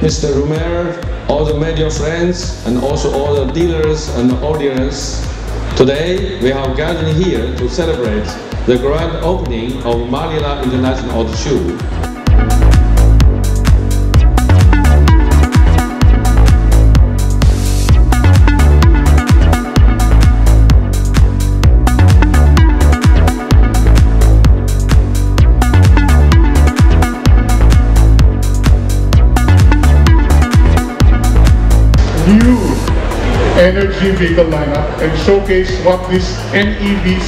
Mr. Rumer, all the media friends, and also all the dealers and audience. Today, we have gathered here to celebrate the grand opening of Manila International Auto Show. New energy vehicle lineup and showcase what these NEVs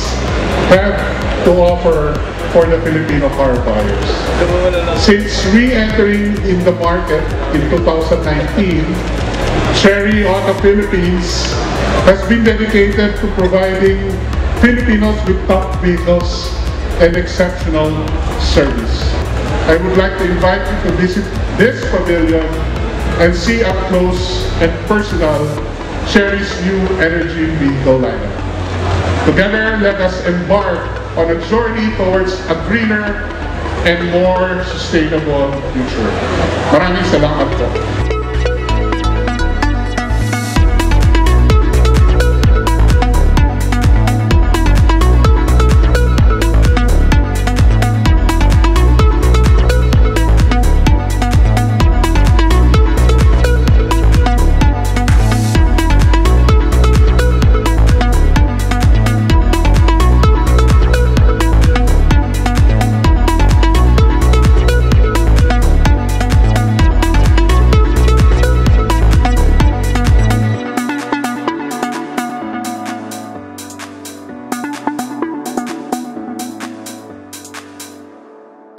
have to offer for the Filipino car buyers. Since re-entering in the market in 2019, Chery Auto Philippines has been dedicated to providing Filipinos with top vehicles and exceptional service. I would like to invite you to visit this pavilion and see up close and personal Cherry's new energy vehicle lineup. Together, let us embark on a journey towards a greener and more sustainable future. Maraming salamat po.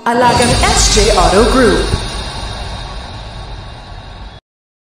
Alagang SJ Auto Group.